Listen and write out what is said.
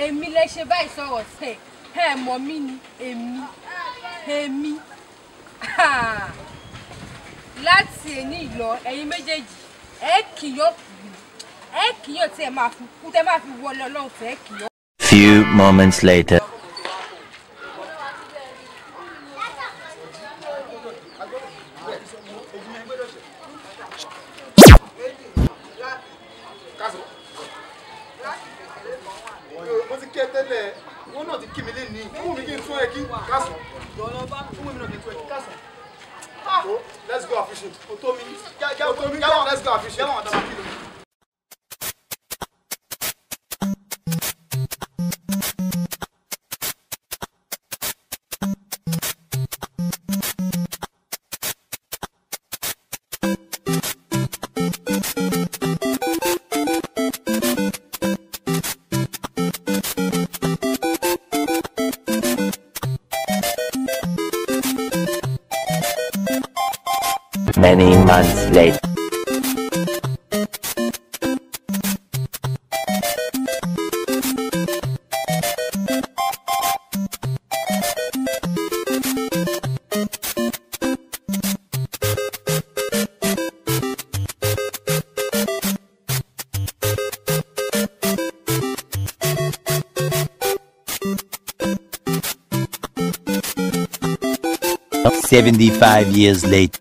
èmi lè ṣe báyìí sọ̀rọ̀ tẹ̀ ẹ mọ̀ mí ni èmi èmi láti èní ìlọ ẹ̀yin méjèèjì ẹ kìyọ̀ ẹ kìyọ̀ tí ẹ máa fi kú tẹ máa fi wọlé ọlọ́run tẹ ẹ kìyọ̀. Few moments later. Mo ti kí ẹ tẹ́lẹ̀ wọn náà ti kí mi lé ní fún mi kí n tún ẹ kí kásán fún mi náà kí n tún ẹ kí kásán. let's go afishing o tó mi o tó mi let's go afishing. Many months later. Seventy-five years later.